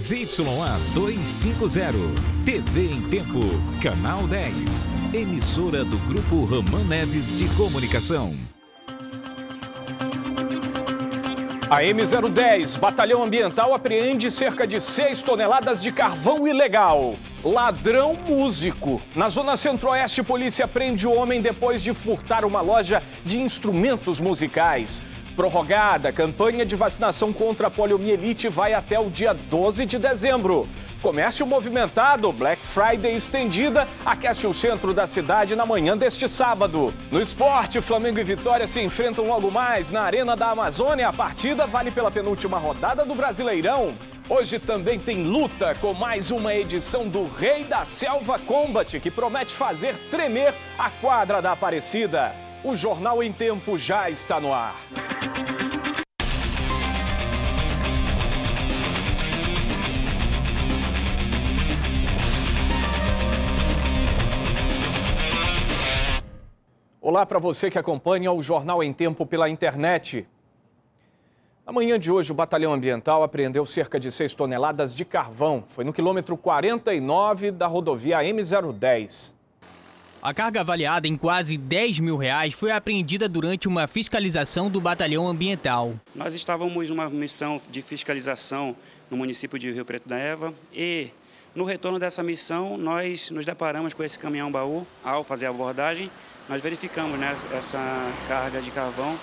ZYA 250. TV em Tempo. Canal 10. Emissora do Grupo Raman Neves de Comunicação. A M010, Batalhão Ambiental, apreende cerca de 6 toneladas de carvão ilegal. Ladrão músico. Na Zona Centro-Oeste, polícia prende o homem depois de furtar uma loja de instrumentos musicais. Prorrogada, campanha de vacinação contra a poliomielite vai até o dia 12 de dezembro. Comércio movimentado, Black Friday estendida, aquece o centro da cidade na manhã deste sábado. No esporte, Flamengo e Vitória se enfrentam logo mais na Arena da Amazônia. A partida vale pela penúltima rodada do Brasileirão. Hoje também tem luta com mais uma edição do Rei da Selva Combat, que promete fazer tremer a quadra da Aparecida. O Jornal em Tempo já está no ar. Olá para você que acompanha o Jornal em Tempo pela internet. Na manhã de hoje, o Batalhão Ambiental apreendeu cerca de 6 toneladas de carvão. Foi no quilômetro 49 da rodovia M010. A carga avaliada em quase 10 mil reais foi apreendida durante uma fiscalização do Batalhão Ambiental. Nós estávamos numa missão de fiscalização no município de Rio Preto da Eva e no retorno dessa missão nós nos deparamos com esse caminhão baú ao fazer a abordagem nós verificamos né, essa carga de carvão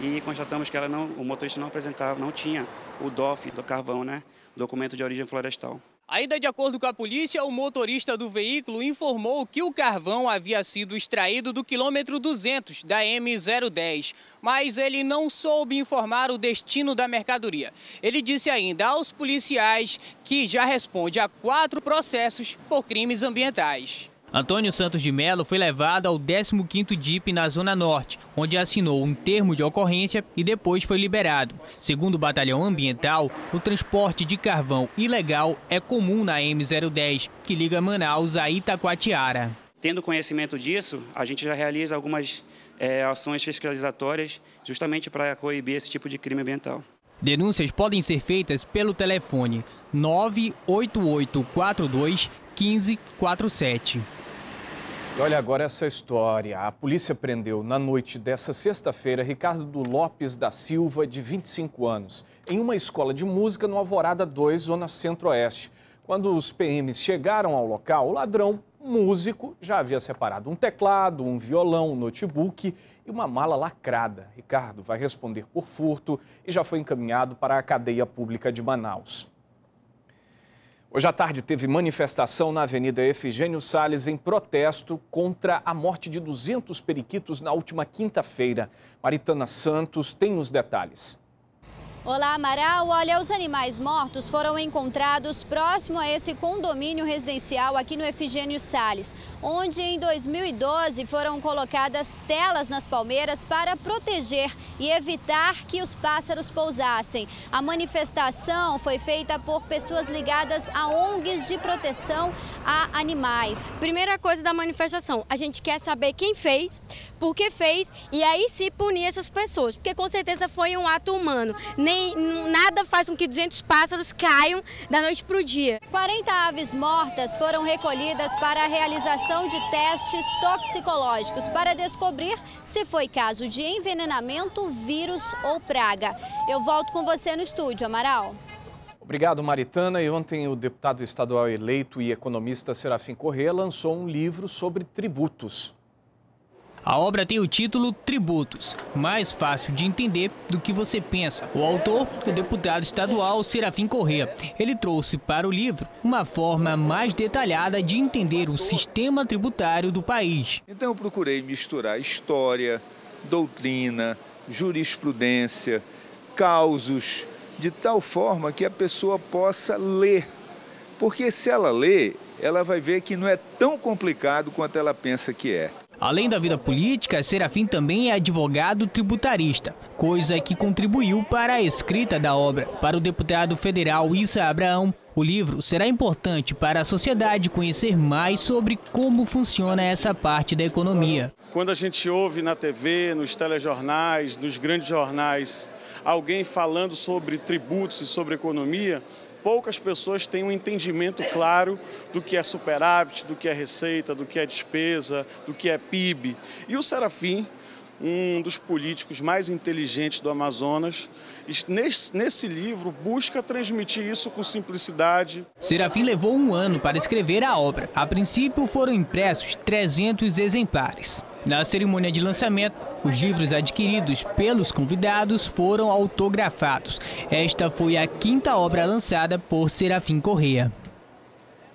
e constatamos que ela não, o motorista não apresentava, não tinha o DOF do carvão, né, documento de origem florestal. Ainda de acordo com a polícia, o motorista do veículo informou que o carvão havia sido extraído do quilômetro 200 da M010, mas ele não soube informar o destino da mercadoria. Ele disse ainda aos policiais que já responde a quatro processos por crimes ambientais. Antônio Santos de Melo foi levado ao 15º DIP na Zona Norte, onde assinou um termo de ocorrência e depois foi liberado. Segundo o Batalhão Ambiental, o transporte de carvão ilegal é comum na M010, que liga Manaus a Itacoatiara. Tendo conhecimento disso, a gente já realiza algumas é, ações fiscalizatórias justamente para coibir esse tipo de crime ambiental. Denúncias podem ser feitas pelo telefone 98842 1547. E olha agora essa história. A polícia prendeu na noite dessa sexta-feira Ricardo Lopes da Silva, de 25 anos, em uma escola de música no Alvorada 2, zona centro-oeste. Quando os PMs chegaram ao local, o ladrão, músico, já havia separado um teclado, um violão, um notebook e uma mala lacrada. Ricardo vai responder por furto e já foi encaminhado para a cadeia pública de Manaus. Hoje à tarde teve manifestação na Avenida Efigênio Sales em protesto contra a morte de 200 periquitos na última quinta-feira. Maritana Santos tem os detalhes. Olá, Amaral. Olha, os animais mortos foram encontrados próximo a esse condomínio residencial aqui no Efigênio Sales, onde em 2012 foram colocadas telas nas palmeiras para proteger e evitar que os pássaros pousassem. A manifestação foi feita por pessoas ligadas a ONGs de proteção a animais. Primeira coisa da manifestação, a gente quer saber quem fez, por que fez e aí se punir essas pessoas, porque com certeza foi um ato humano. Nem nada faz com que 200 pássaros caiam da noite para o dia. 40 aves mortas foram recolhidas para a realização de testes toxicológicos para descobrir se foi caso de envenenamento, vírus ou praga. Eu volto com você no estúdio, Amaral. Obrigado, Maritana. E ontem o deputado estadual eleito e economista Serafim Corrêa lançou um livro sobre tributos. A obra tem o título Tributos, mais fácil de entender do que você pensa. O autor, o deputado estadual Serafim Corrêa, ele trouxe para o livro uma forma mais detalhada de entender o sistema tributário do país. Então eu procurei misturar história, doutrina, jurisprudência, causos, de tal forma que a pessoa possa ler. Porque se ela lê, ela vai ver que não é tão complicado quanto ela pensa que é. Além da vida política, Serafim também é advogado tributarista, coisa que contribuiu para a escrita da obra. Para o deputado federal Issa Abraão, o livro será importante para a sociedade conhecer mais sobre como funciona essa parte da economia. Quando a gente ouve na TV, nos telejornais, nos grandes jornais, alguém falando sobre tributos e sobre economia, poucas pessoas têm um entendimento claro do que é superávit, do que é receita, do que é despesa, do que é PIB. E o Serafim, um dos políticos mais inteligentes do Amazonas, nesse, livro busca transmitir isso com simplicidade. Serafim levou um ano para escrever a obra. A princípio foram impressos 300 exemplares. Na cerimônia de lançamento, os livros adquiridos pelos convidados foram autografados. Esta foi a quinta obra lançada por Serafim Correia.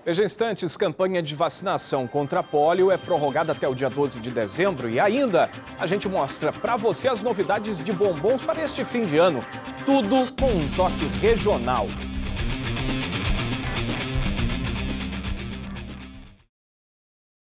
Veja instantes, campanha de vacinação contra pólio é prorrogada até o dia 12 de dezembro e ainda a gente mostra para você as novidades de bombons para este fim de ano. Tudo com um toque regional.